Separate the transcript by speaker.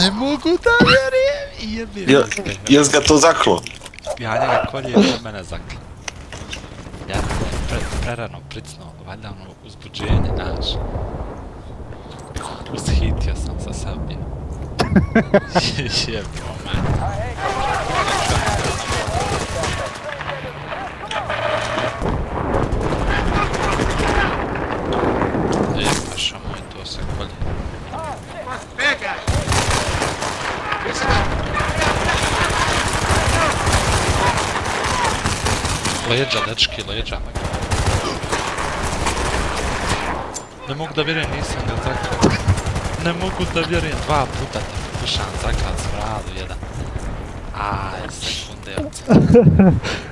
Speaker 1: Ne mogu da vjerujem, jebim.
Speaker 2: Jes ga to zaklo?
Speaker 1: Ja njega kolje i on mene zakla. Ja pre, prerano pricno, valjda ono uzbuđenje, znaš. Ushitio sam sa sebi. Jebimo man. Leđa, dečki, leđa. Ne mogu da vjerujem, nisam ga zaklao. Ne mogu da vjerujem, dva puta te pokušavam zaklat s vradu jedan. Aj, sekunde,